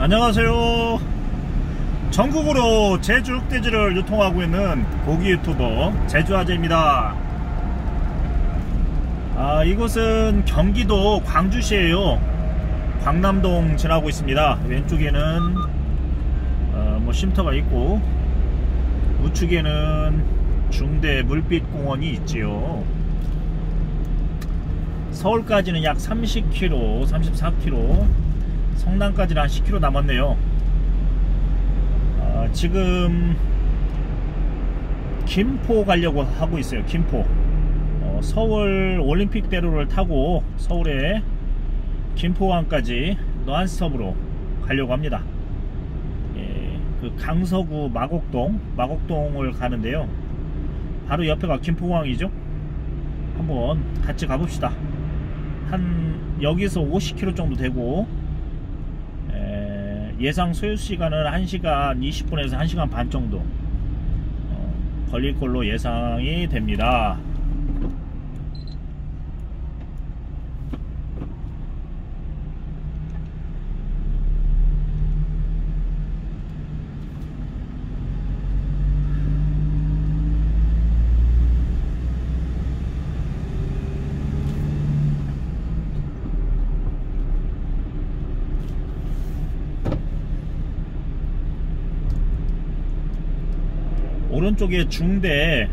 안녕하세요. 전국으로 제주 흑돼지를 유통하고 있는 고기 유튜버 제주아재입니다. 아 이곳은 경기도 광주시에요. 광남동 지나고 있습니다. 왼쪽에는 어, 뭐 쉼터가 있고 우측에는 중대 물빛공원이 있지요. 서울까지는 약 30km 34km 성남까지는 한 10km 남았네요. 아, 지금 김포 가려고 하고 있어요 김포. 어, 서울 올림픽대로를 타고 서울에 김포항까지 노안스톱으로 가려고 합니다. 예, 그 강서구 마곡동 마곡동을 가는데요. 바로 옆에가 김포항이죠? 한번 같이 가봅시다. 한 여기서 50km 정도 되고 예상 소요시간은 1시간 20분에서 1시간 반 정도 어, 걸릴 걸로 예상이 됩니다 오른쪽에 중대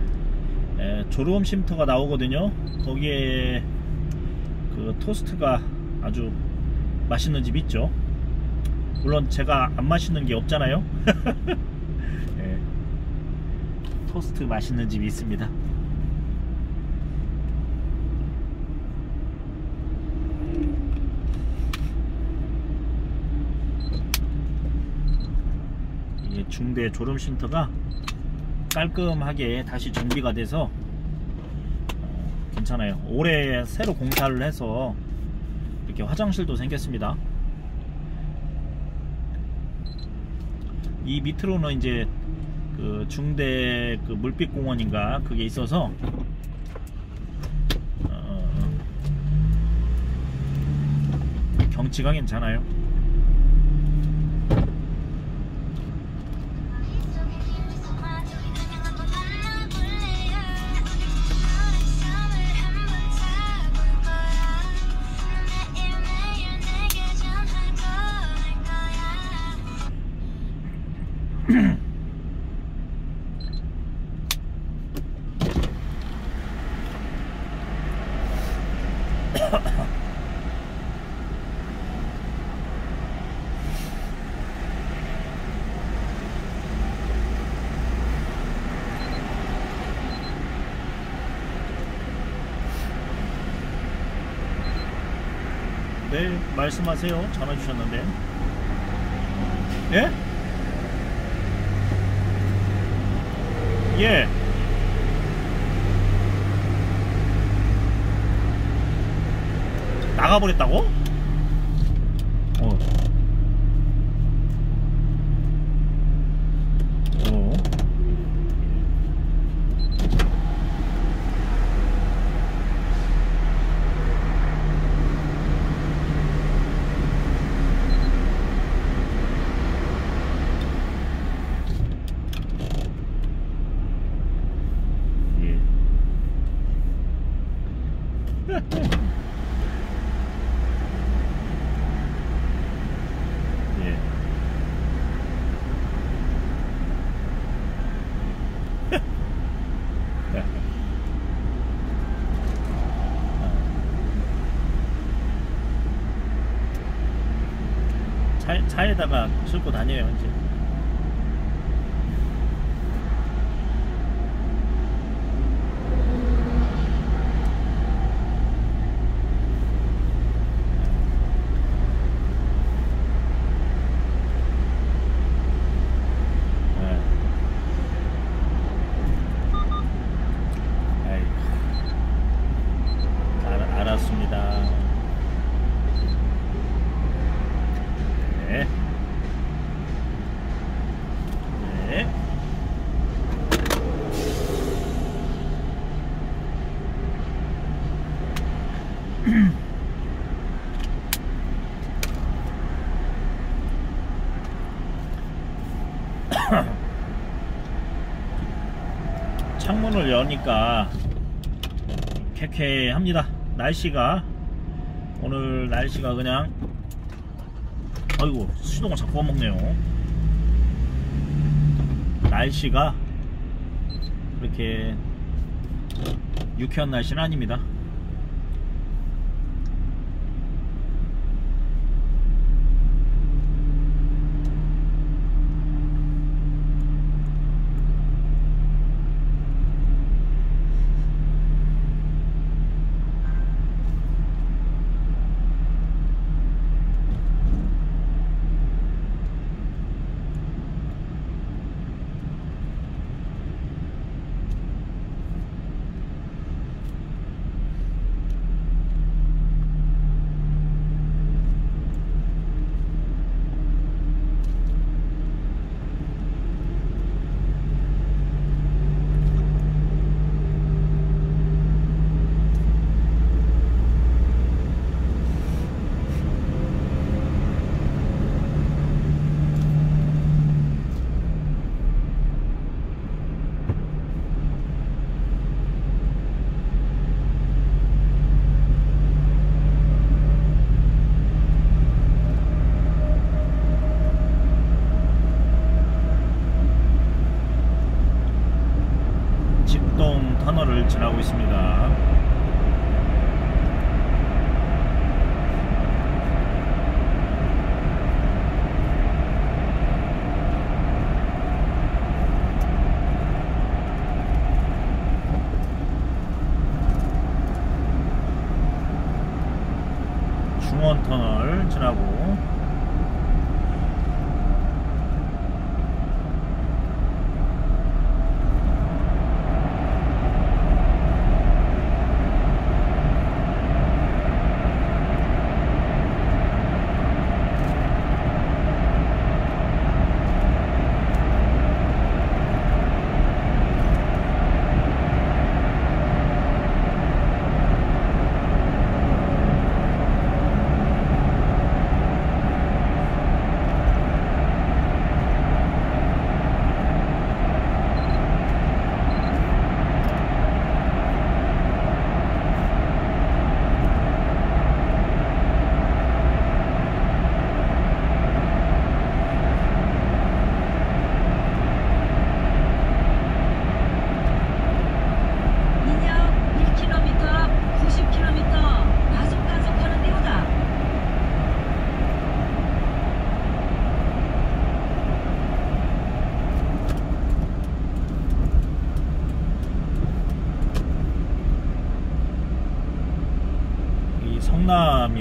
졸음 쉼터가 나오거든요. 거기에 그 토스트가 아주 맛있는 집 있죠. 물론 제가 안 맛있는 게 없잖아요. 네, 토스트 맛있는 집이 있습니다. 중대 졸음 쉼터가 깔끔하게 다시 정비가 돼서 어, 괜찮아요. 올해 새로 공사를 해서 이렇게 화장실도 생겼습니다. 이 밑으로는 이제 그 중대 그 물빛공원인가 그게 있어서 어, 경치가 괜찮아요 말씀하세요 전화 주셨는데 예? 예 나가버렸다고? 차, 차에다가 싣고 다녀요 이제 창문을 여니까 쾌쾌합니다. 날씨가 오늘 날씨가 그냥 아이고 수동을 자꾸 먹네요. 날씨가 그렇게 유쾌한 날씨는 아닙니다.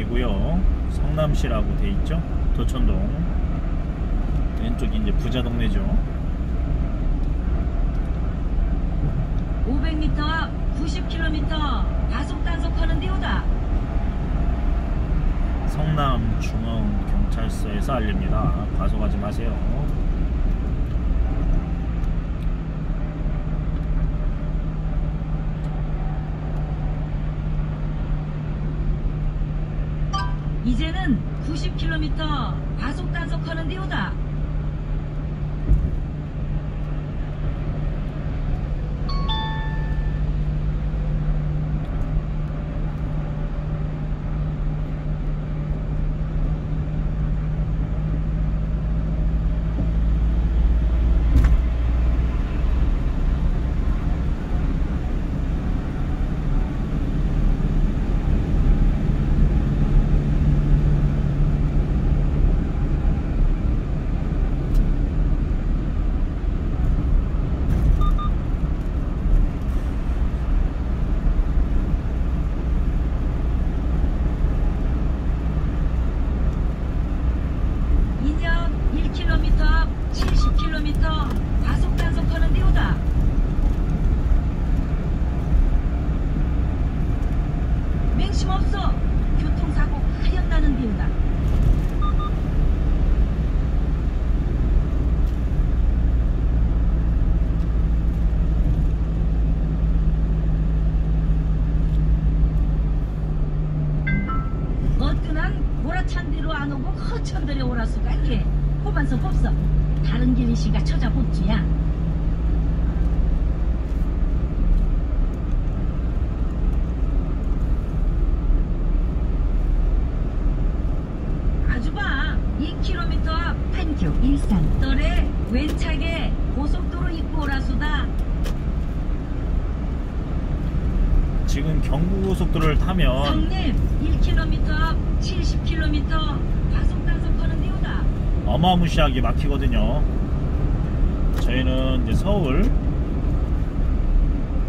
성남이고요. 성남시라고 돼 있죠. 도천동 왼쪽이 이제 부자 동네죠. 500m 앞 90km 과속 단속하는 데오다. 성남 중앙 경찰서에서 알립니다. 과속하지 마세요. 이제는 90km 과속 단속하는 데오다. 인역 1km 앞 70km 과속 단속하는 데오다. 맹심 없어 교통사고 하였다는 데오다. 어떠한 보라찬 데로 안 오고 허천들에 오라 수가 있게 호반석 없어 다른 길이시가 찾아봅주야 판교 일산 떨에 왼차게 고속도로 입구 오라수다. 지금 경부고속도로를 타면 형님 1km 앞 70km 과속 단속하는 데오다. 어마무시하게 막히거든요. 저희는 이제 서울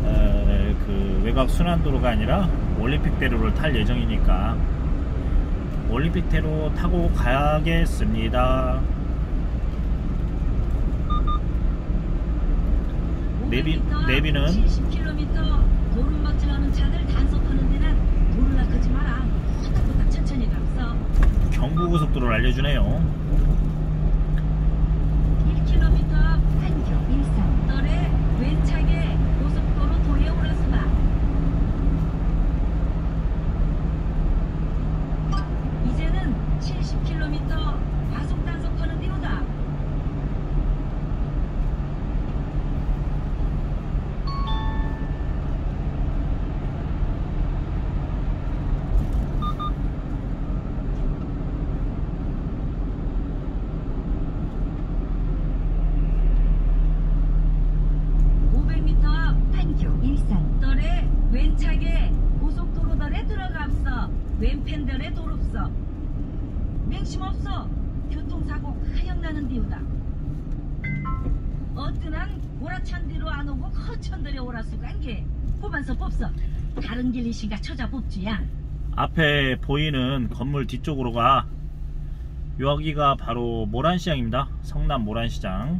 에, 그 외곽 순환도로가 아니라 올림픽대로를 탈 예정이니까 올림픽대로 타고 가겠습니다. 내비- 500m, 내비는 70km 도루막질하는 차들 단속하는 데는 도를 낙하지 마라. 후딱후딱 천천히 갔어. 경부고속도로를 알려주네요. 1km 앞 판교 일산 떨에 왼차게 고속도로 도에 오라수다. 이제는 70km 과속 단속하는 데오다. (500m) 앞 판교 일산 떨에 왼차게 고속도로들에 들어갑서 왼편들에 도롭서 맹심 없어 교통사고 하영나는 디우다 어떠한 고라찬 뒤로 안 오고 허천들에 오라수 간게 보면서 뽑서 다른 길이신가 찾아봅주야 앞에 보이는 건물 뒤쪽으로가 여기가 바로 모란시장입니다. 성남 모란시장.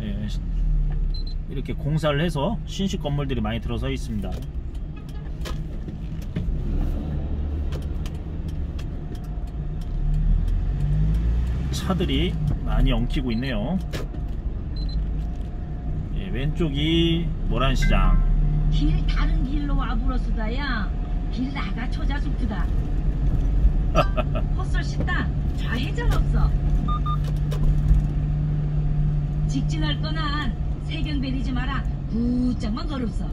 예, 시- 이렇게 공사를 해서 신식 건물들이 많이 들어서 있습니다. 차들이 많이 엉키고 있네요. 예, 왼쪽이 모란시장. 길 다른 길로 와불어수다야. 길 나가 초자숙주다. 헛설 식당 좌회전 없어. 직진할 거난 세경 베리지 마라. 부쩍만 걸었어.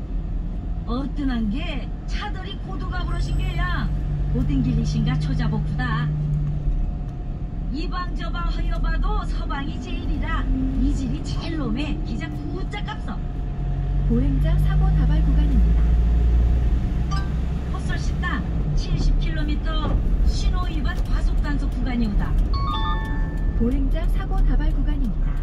어떠한 게 차들이 고도가 부러신 게야. 모든 길이신가 초자복부다. 이방 저방 허여봐도 서방이 제일이라 이 집이 제일 놈에 기자 부쩍 값어 보행자 사고 다발 구간입니다. 헛설 식당 70km 신호 위반 과속 단속 구간이 오다. 보행자 사고 다발 구간입니다.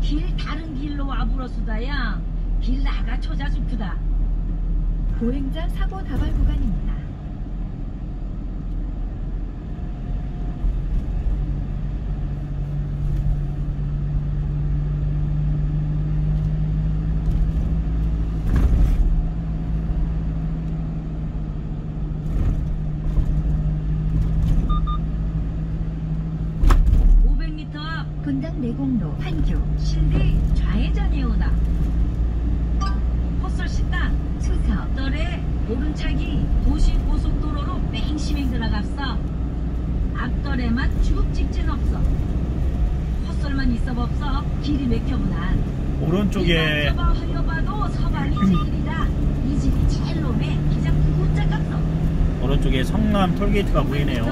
길 다른 길로 와불어수다야. 길 나가 초자숙주다. 보행자 사고 다발 구간입니다. 오 500m 앞 분당 내곡로 판교 신디 좌회전이 오다. 헛설 식당 수서 떨에 오른차기 도시 고속도로로 맹심행 들어갔어. 앞떨에만 쭉 직진 없어. 헛설만 있어 없어. 길이 맥혀보난. 오른쪽에 이방 저방 허여봐도 서방이 제일이다. 이 집이 제일 놈에 기자 부쩍 갔어. 오른쪽에 성남 톨게이트가 보이네요.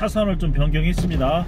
차선을 좀 변경했습니다.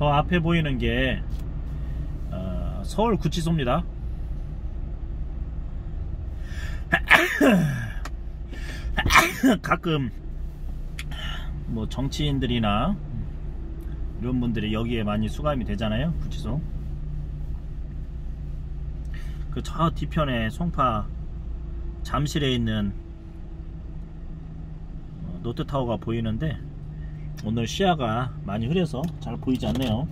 저 앞에 보이는 게 어, 서울 구치소입니다. 가끔 뭐 정치인들이나 이런 분들이 여기에 많이 수감이 되잖아요. 구치소. 그 저 뒤편에 송파 잠실에 있는 어, 롯데타워가 보이는데 오늘 시야가 많이 흐려서 잘 보이지 않네요.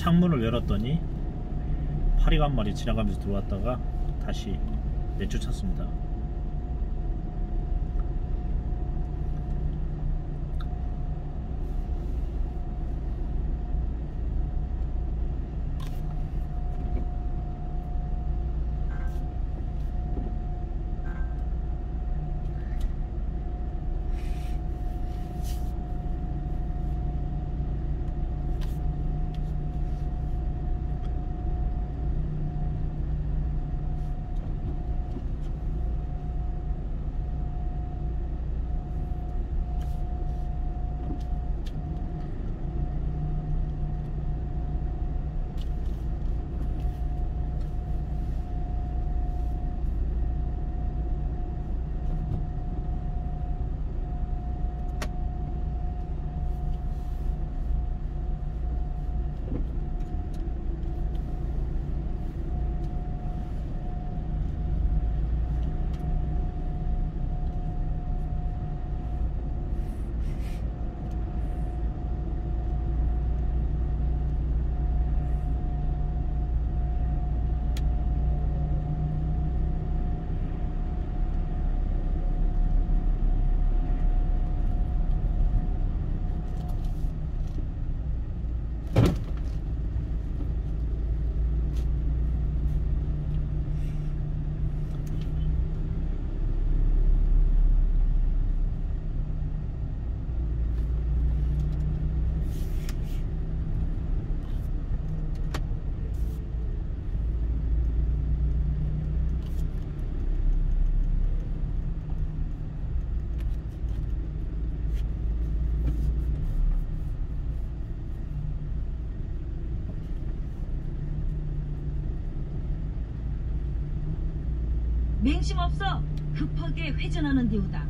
창문을 열었더니 파리가 한 마리 지나가면서 들어왔다가 다시 내쫓았습니다. 맹심 없어. 급하게 회전하는 데우다.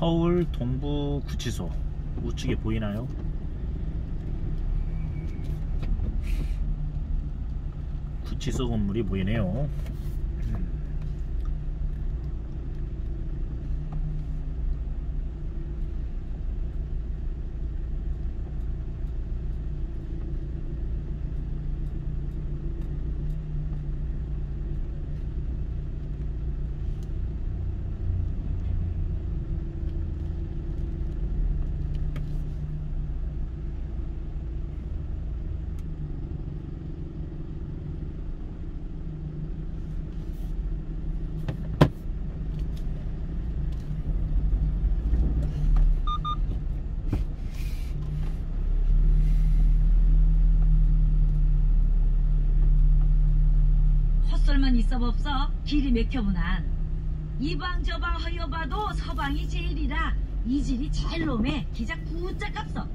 서울 동부 구치소 우측에 보이나요? 구치소 건물이 보이네요. 헛설만 있어봅서 길이 맥혀보난. 이방 저방 허여봐도 서방이 제일이라 이질이 제일 놈에 기작 부짝 값어.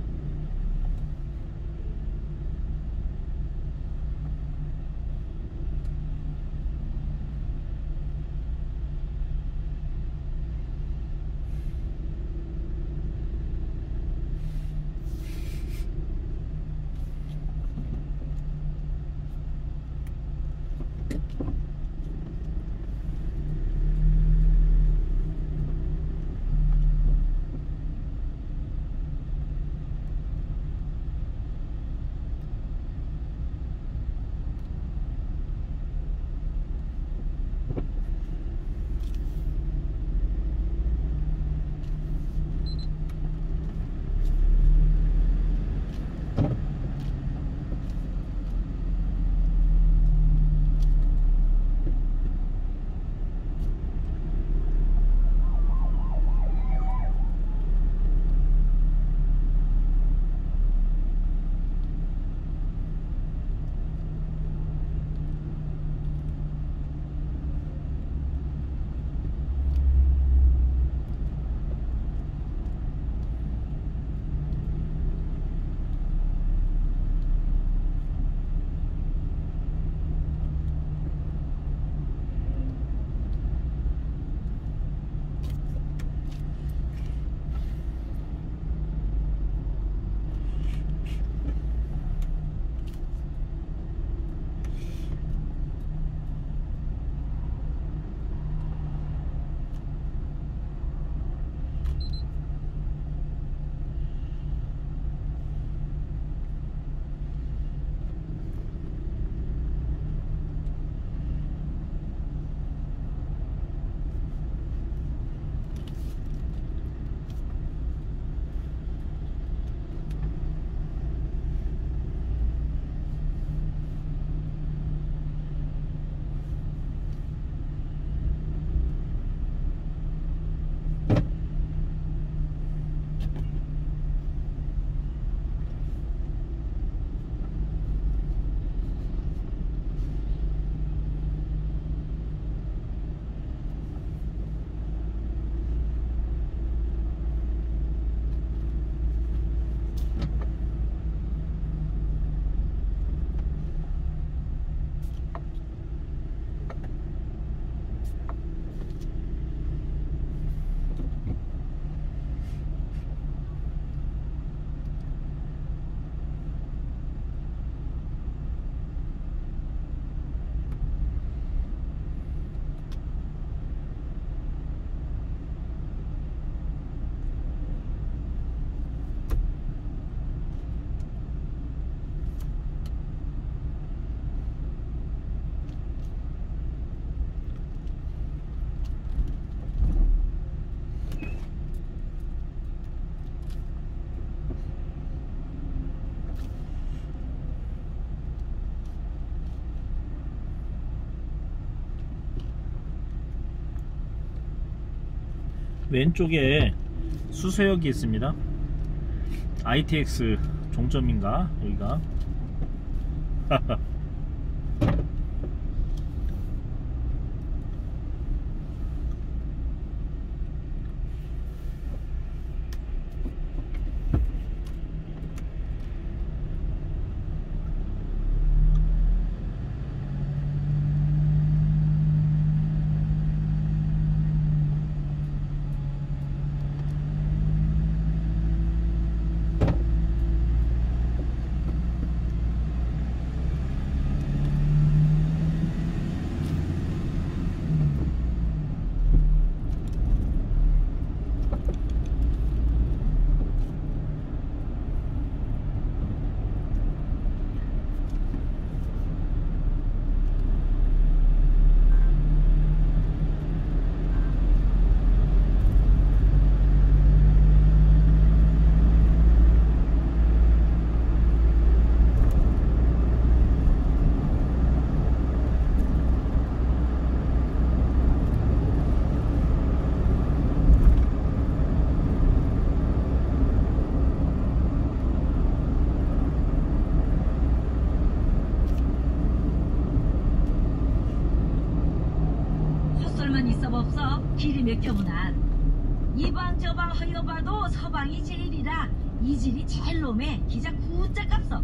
왼쪽에 수서역이 있습니다. ITX 종점인가 여기가 헛설만 있어 없어 길이 맥혀무난. 이방 저방 허여봐도 서방이 제일이라 이질이 제일 놈에 기자 구자 값어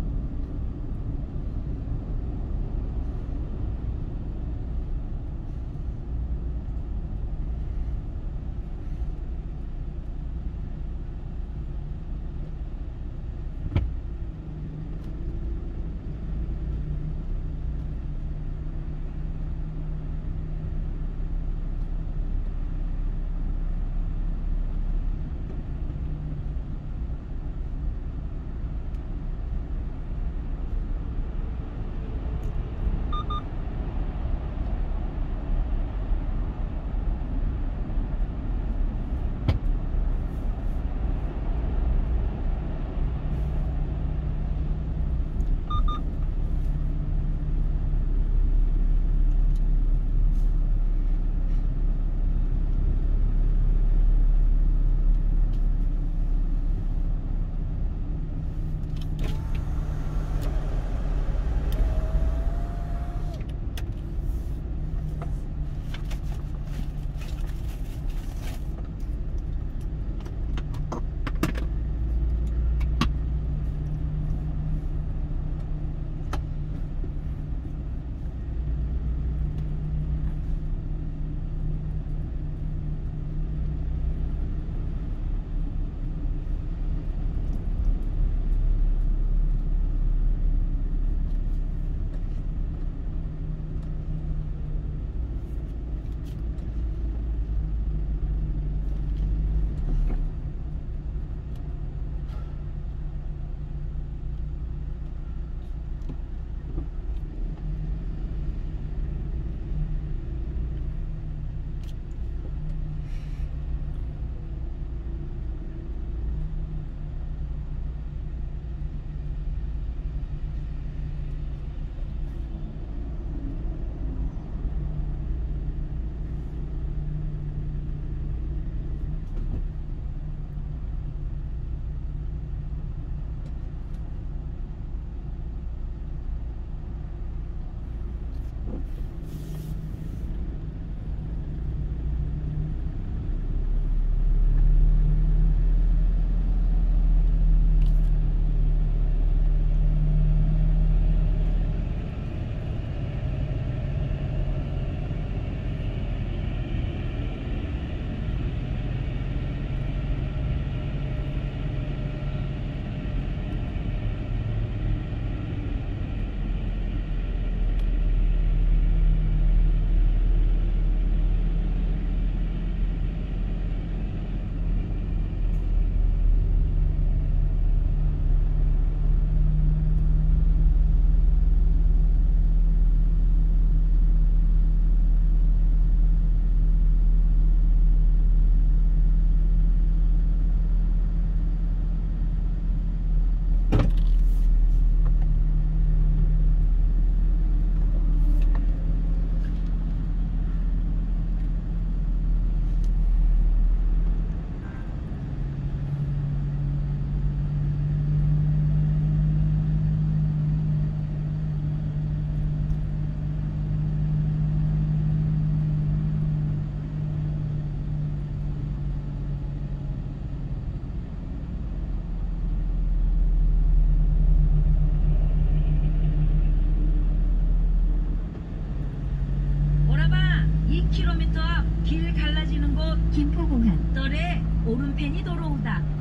2km 앞 길 갈라지는 곳 김포공항 떨에 오른편이 도로오다.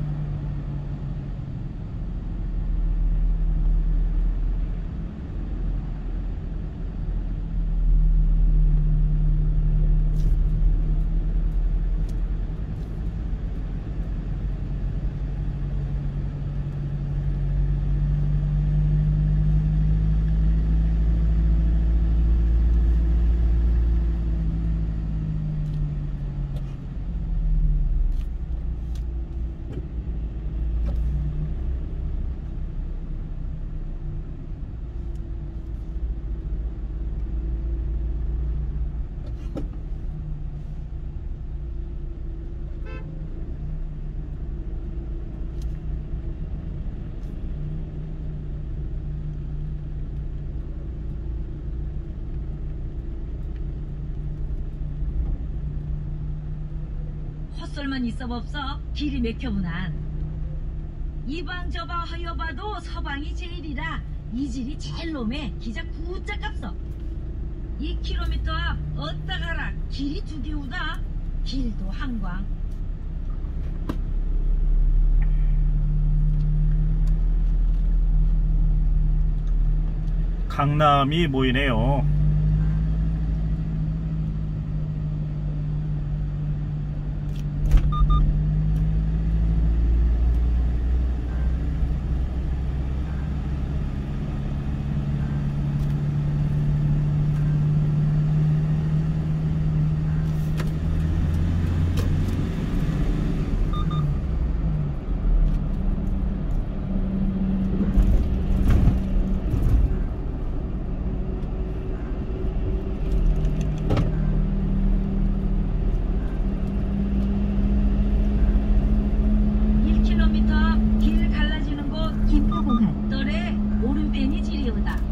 있어봅서 길이 맥혀보난. 이방 저방 허여봐도 서방이 제일이라 이질이 제일 놈에 기자 구자 값어. 2km 앞 어따 가라 길이 두 개우다. 길도 한광. 강남이 보이네요. 일 k m 앞 길 갈라지는 곳 김포공항 떨에 오른편이 지리우다.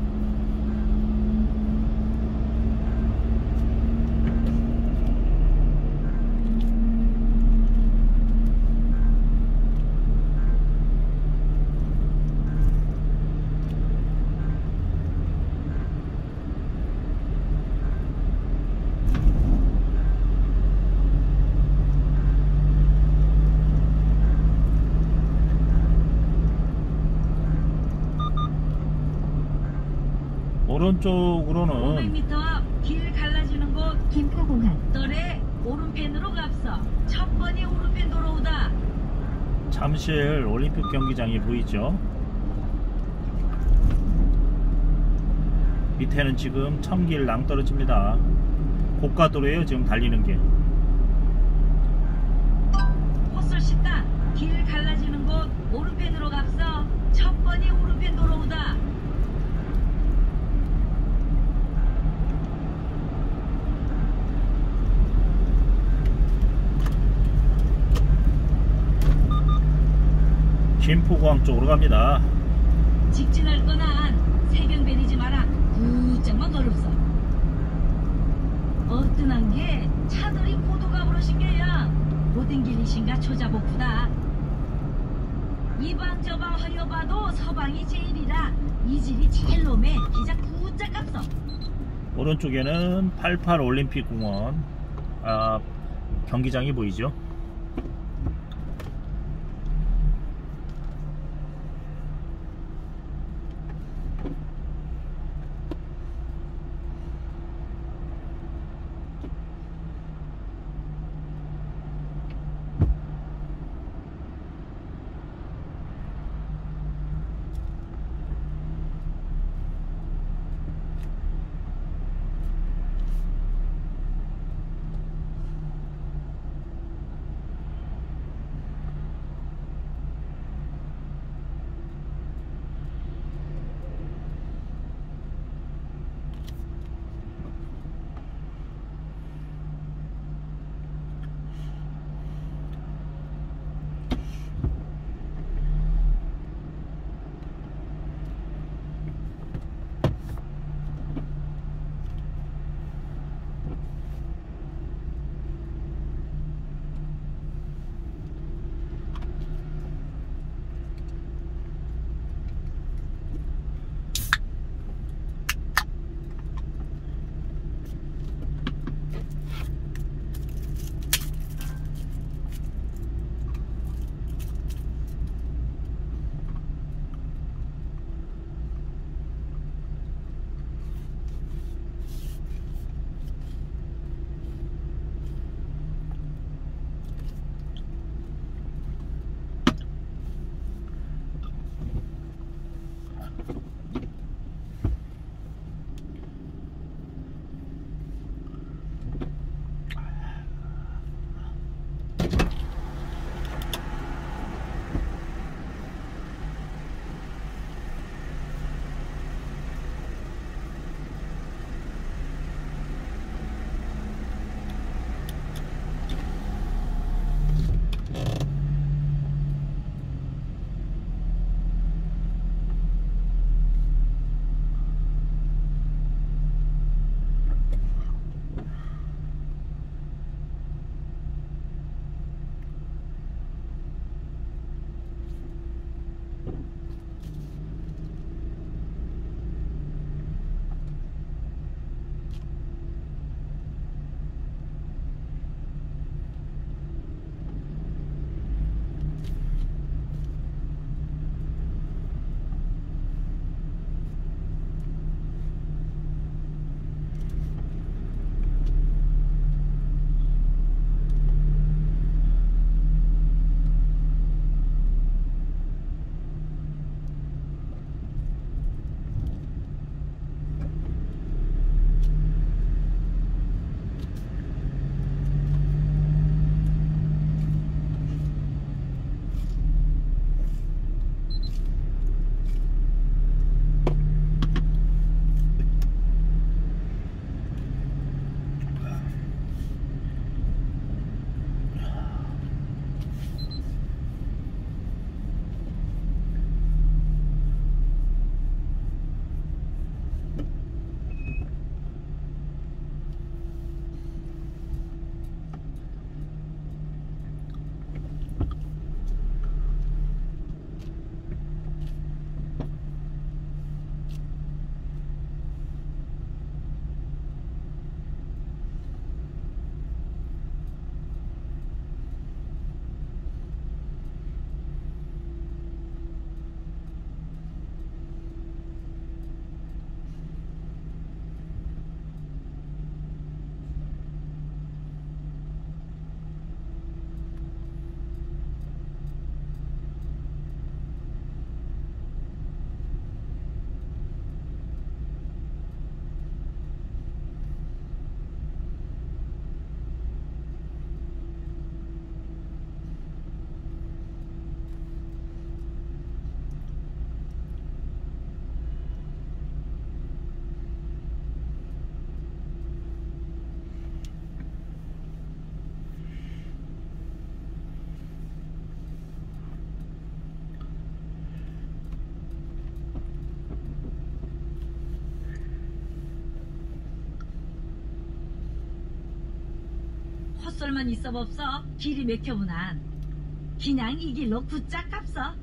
오른쪽으로는 500m 앞길 갈라지는 곳 김포공항 떨에 오른편으로 갑서 첫 번이 오른편 도로우다. 잠실 올림픽 경기장이 보이죠. 밑에는 지금 청길 낭떠러집니다. 고가도로예요 지금 달리는 게. 헛설 식당 길 갈라지는 곳 오른편으로 갑서 첫 번이 오른편 도로우다. 김포공항 쪽으로 갑니다. 직진할 거난 세경 베리지 마라. 부쩍만 걸읍서. 어떠한 게 차들이 고도갑으로 신겨야 모든 길이신가 초자복구다. 이방 저방 허여봐도 서방이 제일이라 이질이 제일 놈에 기자 구자 값어 오른쪽에는 88 올림픽 공원. 아, 경기장이 보이죠. 헛설만 있어 없어? 길이 맥혀보난. 그냥 이 길로 갑서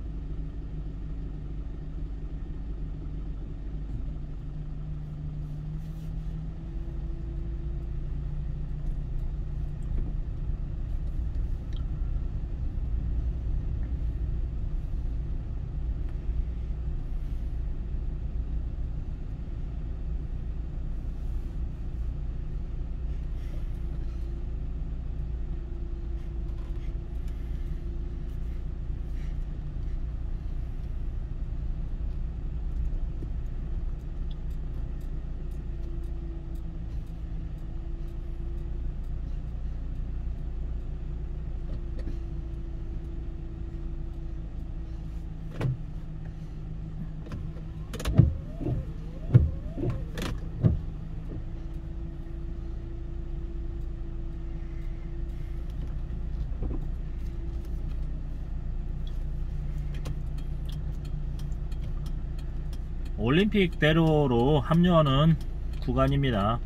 올림픽 대로로 합류하는 구간입니다.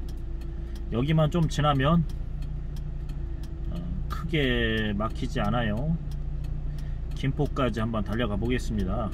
여기만 좀 지나면 어, 크게 막히지 않아요. 김포까지 한번 달려가 보겠습니다.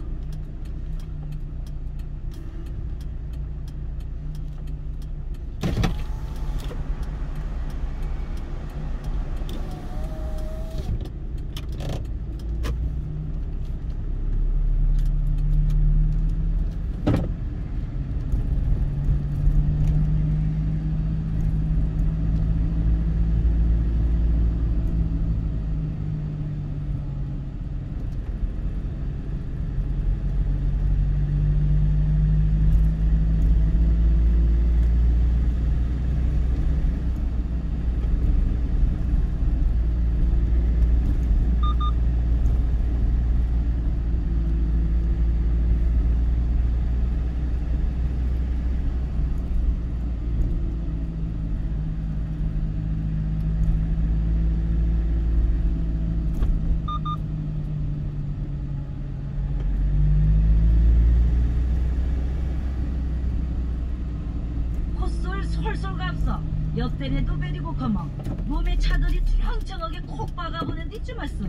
옆대래도 베리고 커멍 몸에 차들이 투렁청하게 콕 박아보는 데쯤 왔어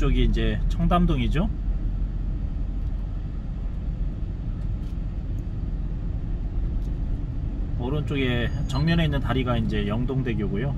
쪽이 이제 청담동이죠. 오른쪽에 정면에 있는 다리가 이제 영동대교고요.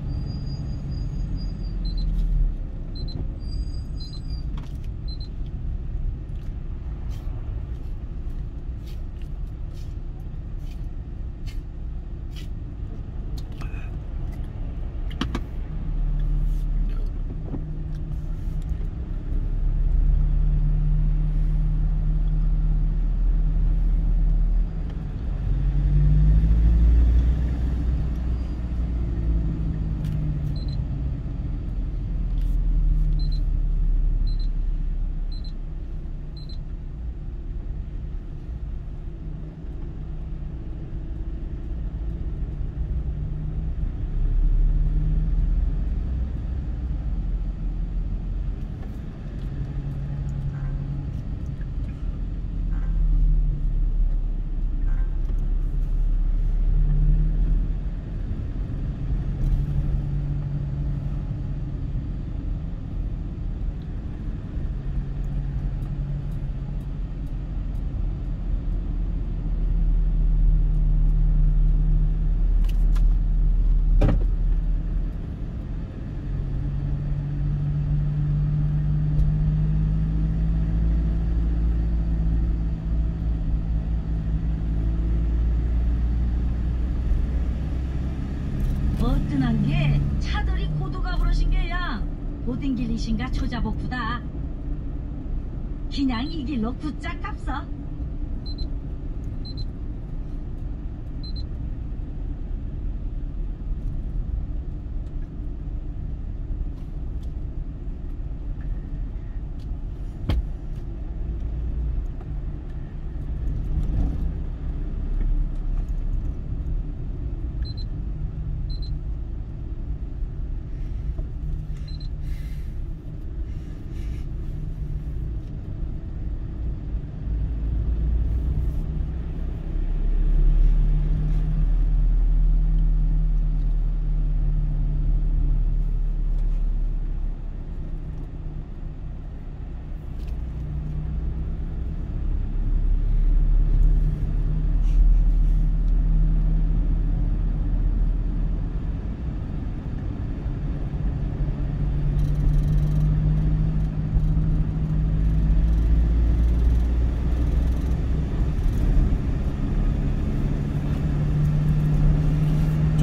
신 게야. 보딩 길이신가 초자복부다. 그냥 이 길로 굿짝 값어.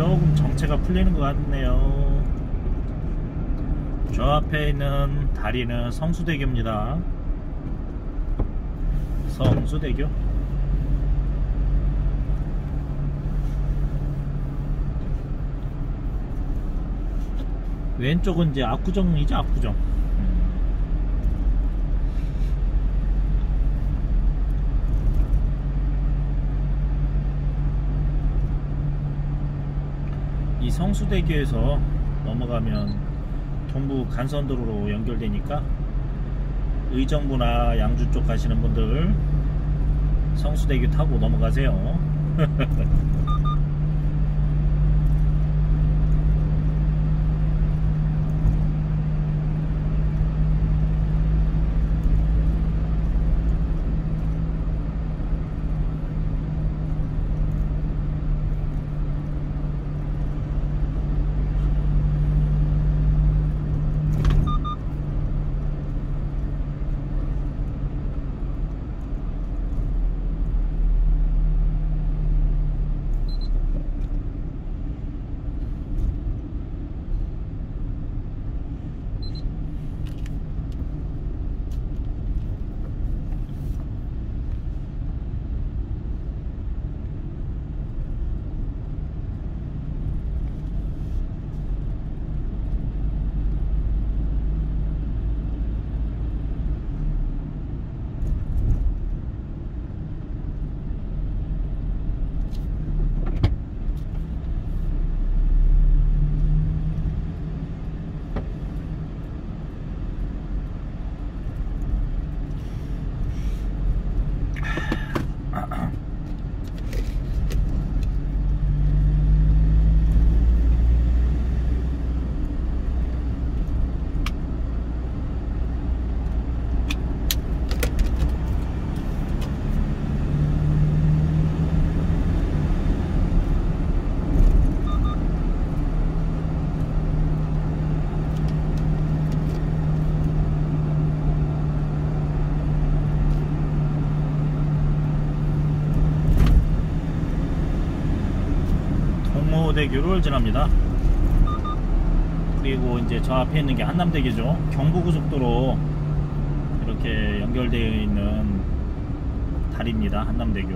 조금 풀리는 것 같네요. 저 앞에 있는 다리는 성수대교입니다. 성수대교. 왼쪽은 이제 압구정이죠, 압구정. 이 성수대교에서 넘어가면 동부 간선도로로 연결되니까 의정부나 양주 쪽 가시는 분들 성수대교 타고 넘어가세요. 동호대교를 지납니다. 그리고 이제 저 앞에 있는 게 한남대교죠. 경부고속도로 이렇게 연결되어 있는 다리입니다. 한남대교.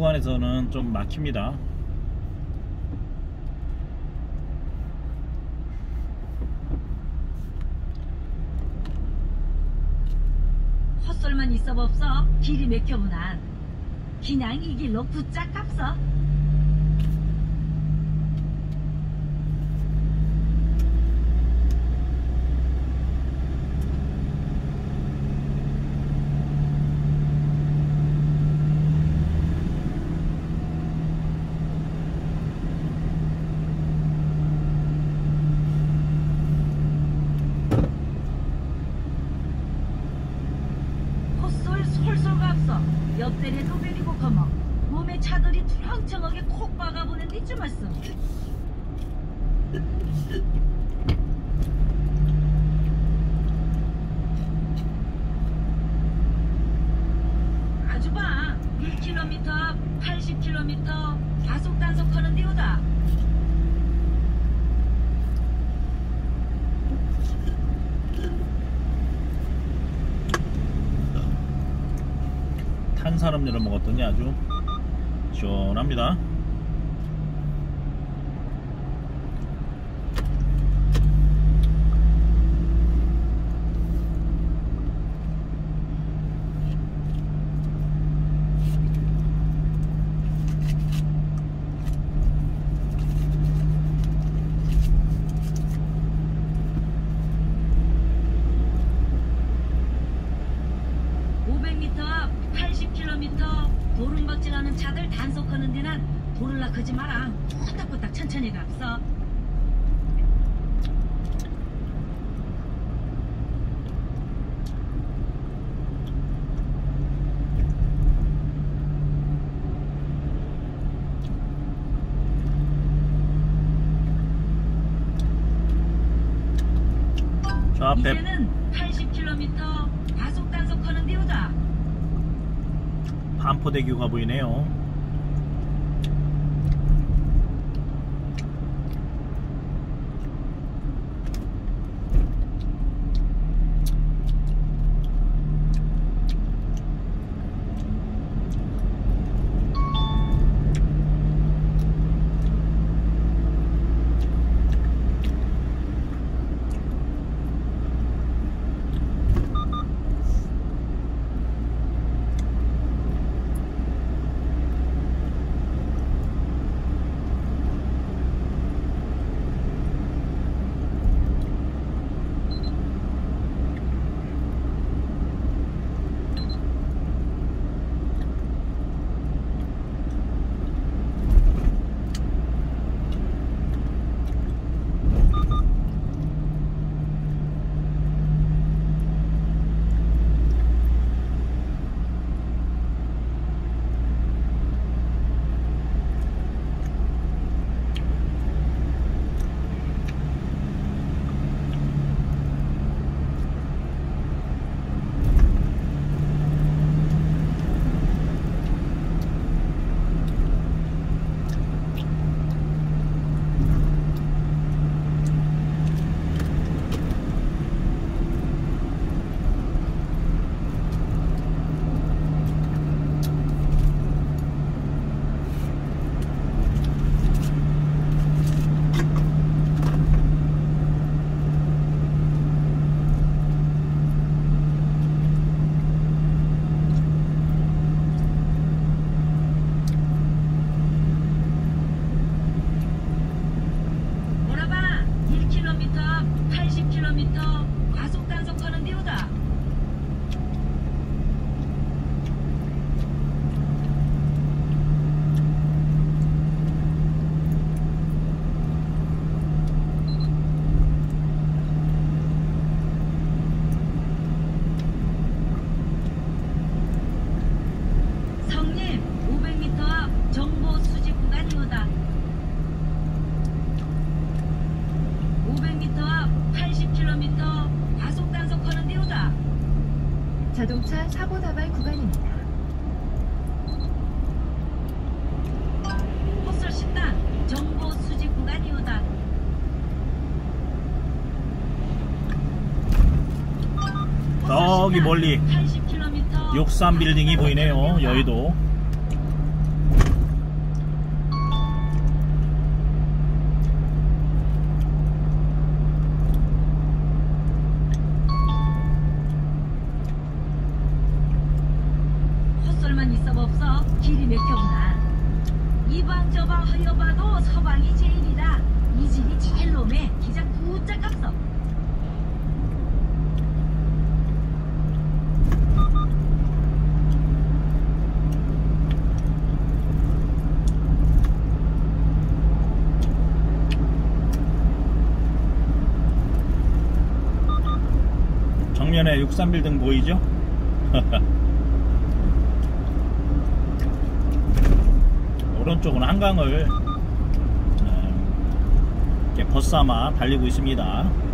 구간에서는 좀 막힙니다. 헛설만 있어 없어 길이 맥혀보난. 그냥 이 길로 붙잡갑서 천천히 갑서. 이제는 80km 과속 단속하는 데우다. 반포대교가 보이네요. 저기 멀리 63빌딩이 보이네요 여의도. 달리고 있습니다.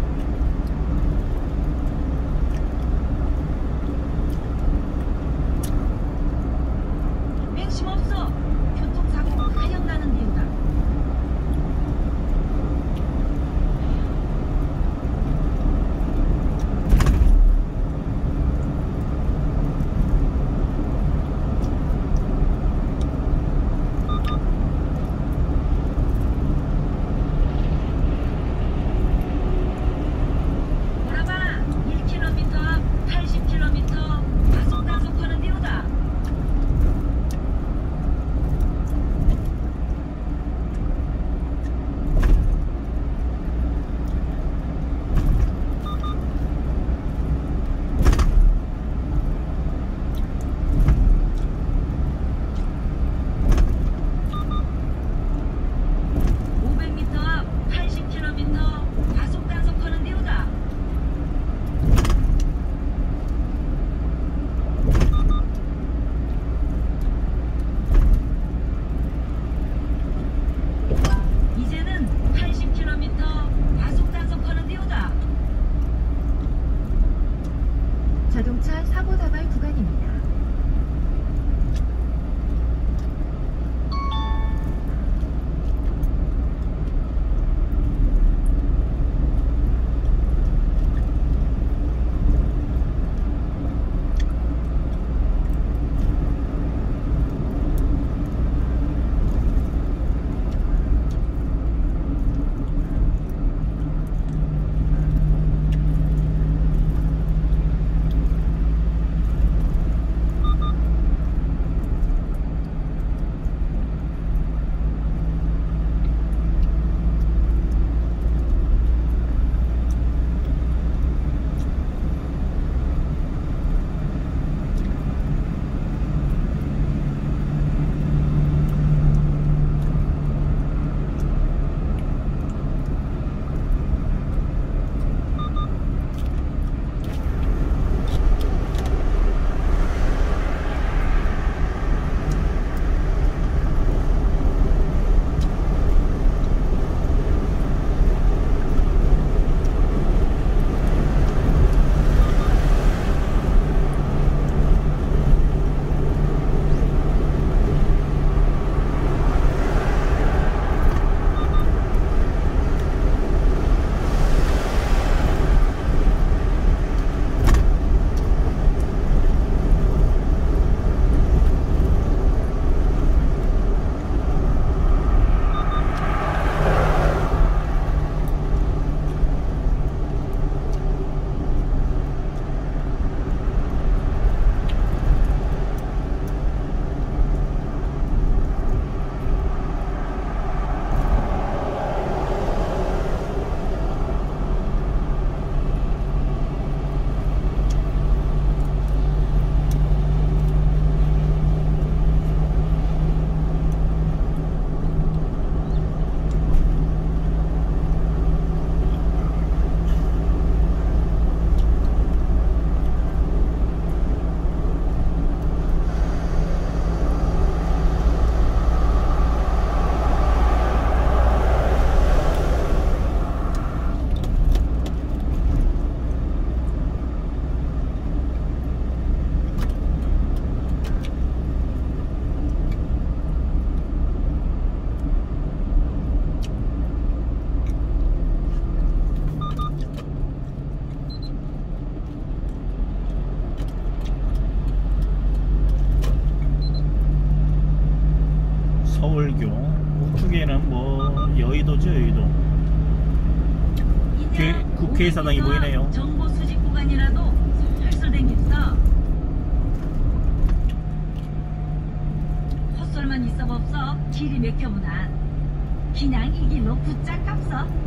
사당이 보이네요. 정보 수집 구간이라도 설설된 있어. 헛설만 있어 없어 길이 맥혀무난. 그냥 이길로 붙잡갑서.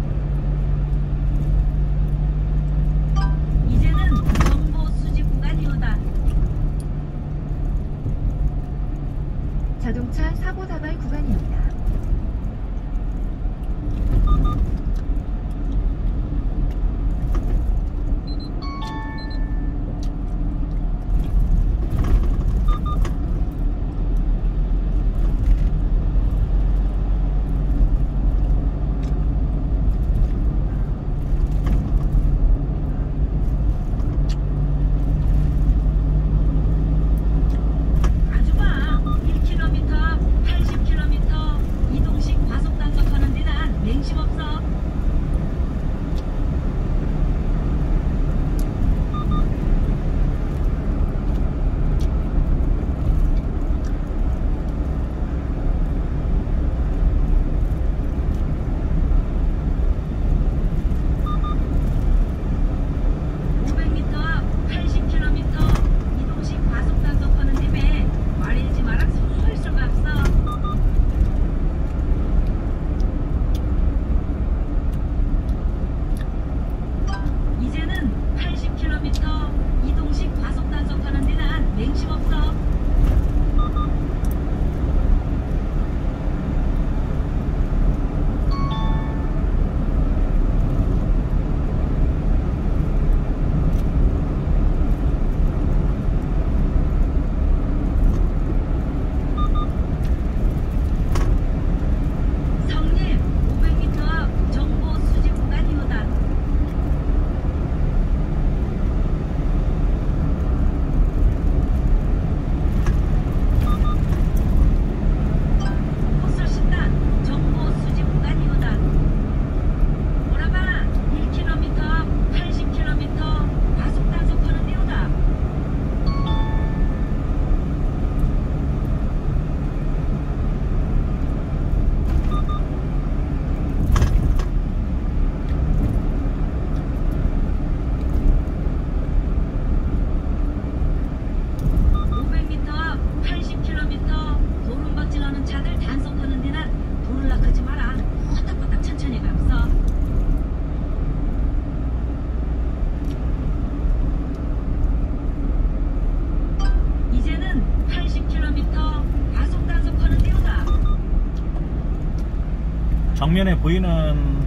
정면에 보이는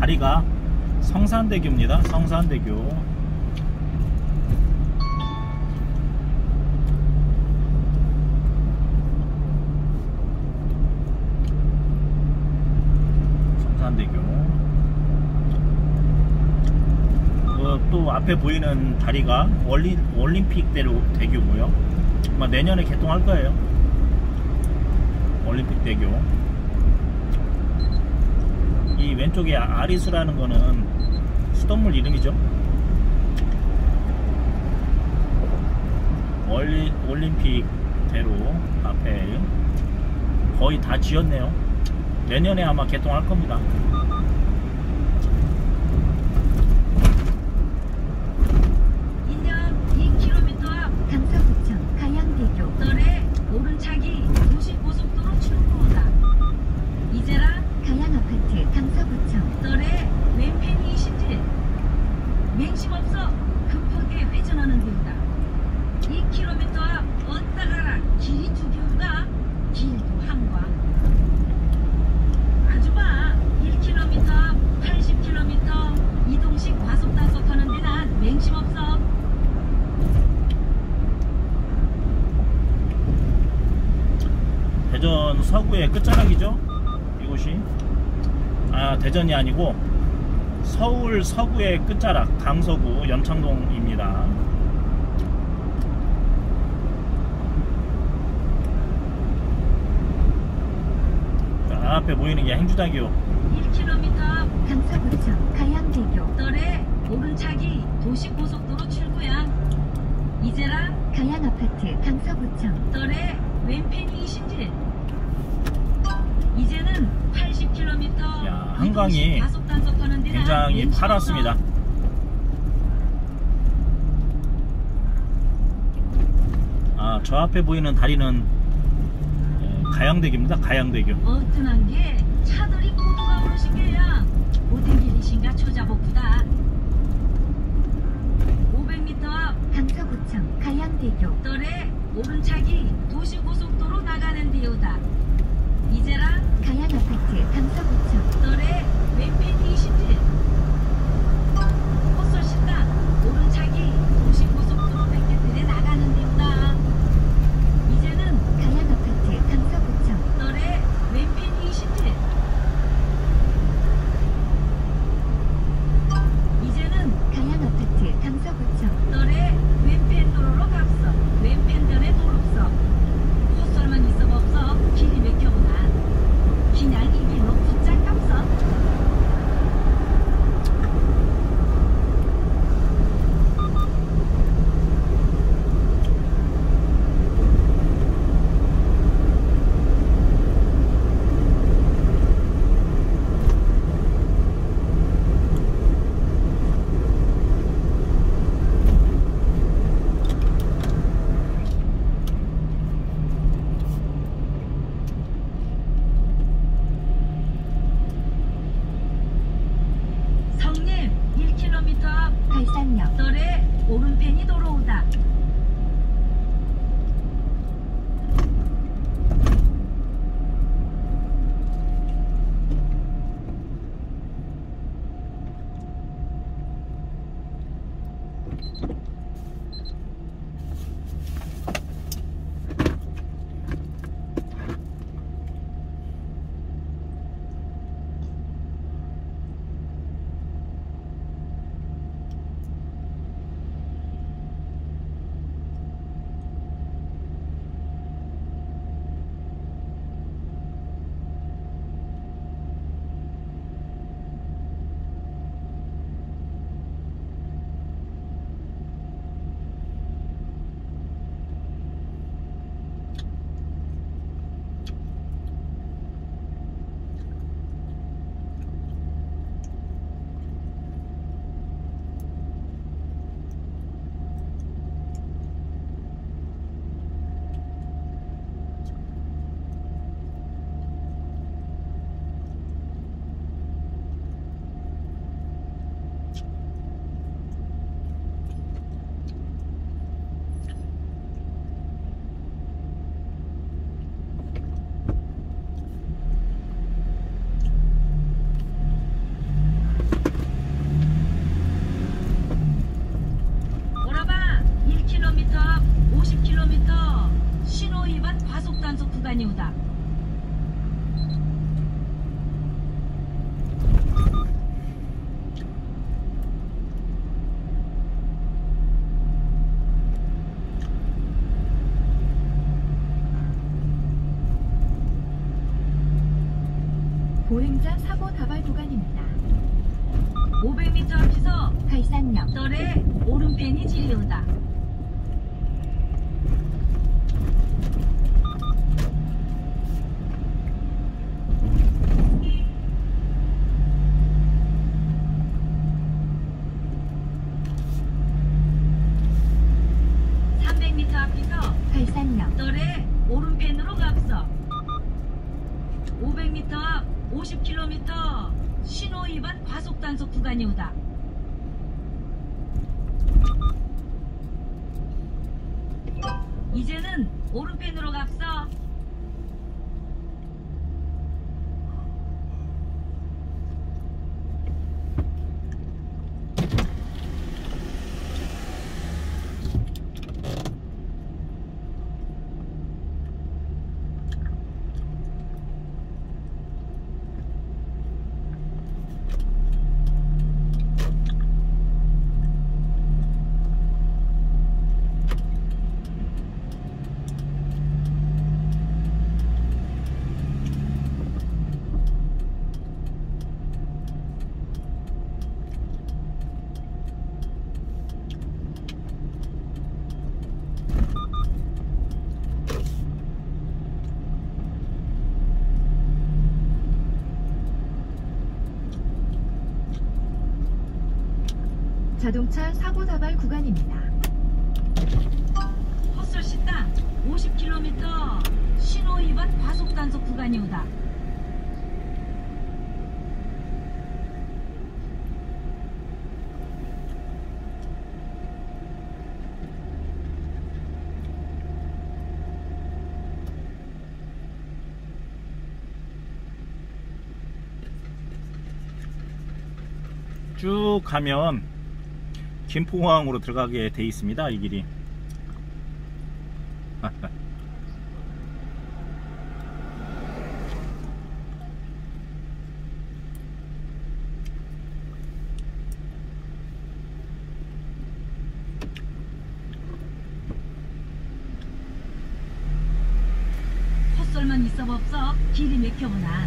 다리가 성산대교입니다. 성산대교. 성산대교. 어, 또 앞에 보이는 다리가 원리, 올림픽 대로 대교고요. 아마 내년에 개통할 거예요. 올림픽 대교. 이 왼쪽에 아- 아리수라는 거는 수돗물 이름이죠. 올리, 올림픽 대로 앞에 거의 다 지었네요. 내년에 아마 개통할 겁니다. 인연 2km 앞 강서구청 가양대교 떨에 오른차기 도시고속도로 출구오다 이제라 가양아파트 강서구청 떨에 왼편이 신질 맹심 없어 급하게 회전하는 데이다 2km 앞 어따 가라 길이 두 개우다 길도 한과 아주마 1km 앞 80km 이동식 과속 단속하는 데는 맹심 없어 대전 서구의 끝자락이죠. 이곳이 아 대전이 아니고 서울 서구의 끝자락 강서구 연창동입니다. 자, 앞에 보이는 게 행주대교 1km 앞 강서구청 가양대교 떨에 오른차기 도시고속도로 출구야 이제라 가양아파트 강서구청 떨에 왼편이 신질 이제는 80km 야, 한강이 굉장히 파랗습니다. 아, 저 앞에 보이는 다리는 예, 가양대교입니다. 가양대교. 어튼한 게 차들이 모두가 오르신 게야. 모든 길이신가 초자복부다. 500m 앞 강서구청 가양대교. 떨에 오른차기 도시고속도로 나가는 데요다. 이제랑 강양 아파트. 강서구청 너래 웹페이지 오다. 보행자 사고 다발 구간입니다. 500m 앞에서 갈산역 덜에 오른편이 진리오다. (300m) 앞에서 갈산역 덜에 오른편으로 갑서 500m 앞 50km 신호 위반 과속 단속 구간이 오다. 이제는 오른편으로 갑서 자동차 사고 다발 구간입니다. 헛솔 식당 50km 신호 위반 과속 단속 구간이 오다. 쭉 가면 김포공항으로 들어가게 돼 있습니다. 이 길이. 헛솔만 있어 없어 길이 맥혀보나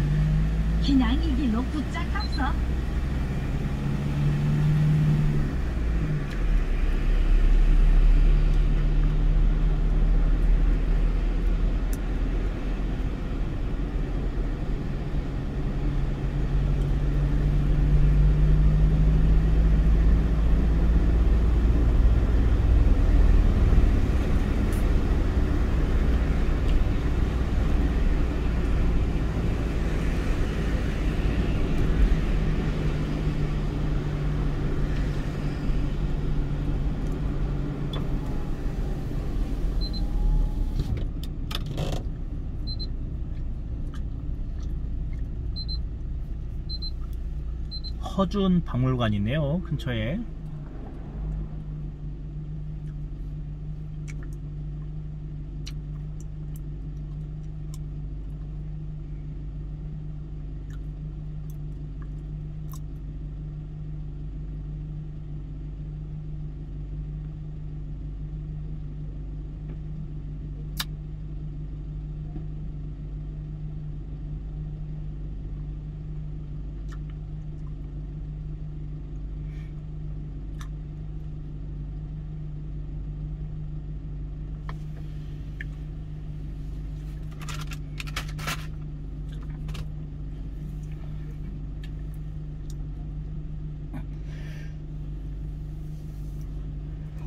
서준 박물관 있네요 근처에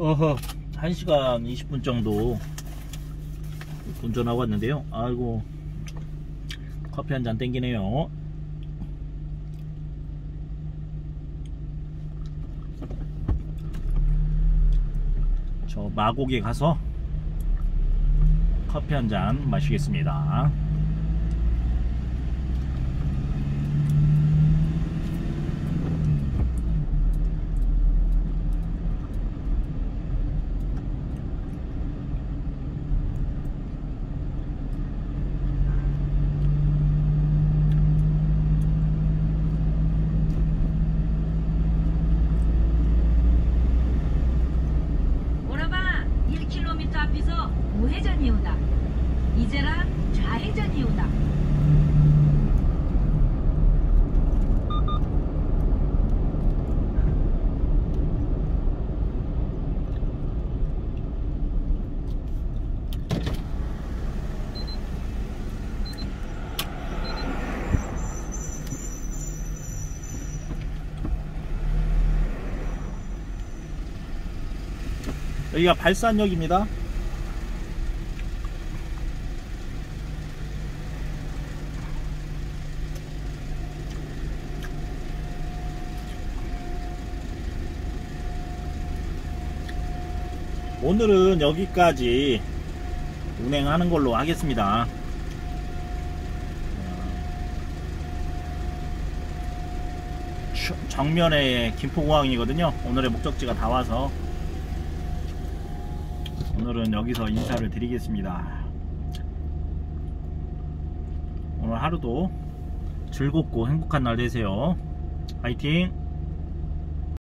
어허 1시간 20분 정도 운전하고 왔는데요. 아이고 커피 한 잔 땡기네요. 저 마곡에 가서 커피 한 잔 마시겠습니다 오라바 1km 앞에서 우회전이오다. 이제라 좌회전이오다. 여기가 발산역입니다. 오늘은 여기까지 운행하는 걸로 하겠습니다. 추- 정면에 김포공항이거든요. 오늘의 목적지가 다 와서 오늘은 여기서 인사를 드리겠습니다. 오늘 하루도 즐겁고 행복한 날 되세요. 화이팅!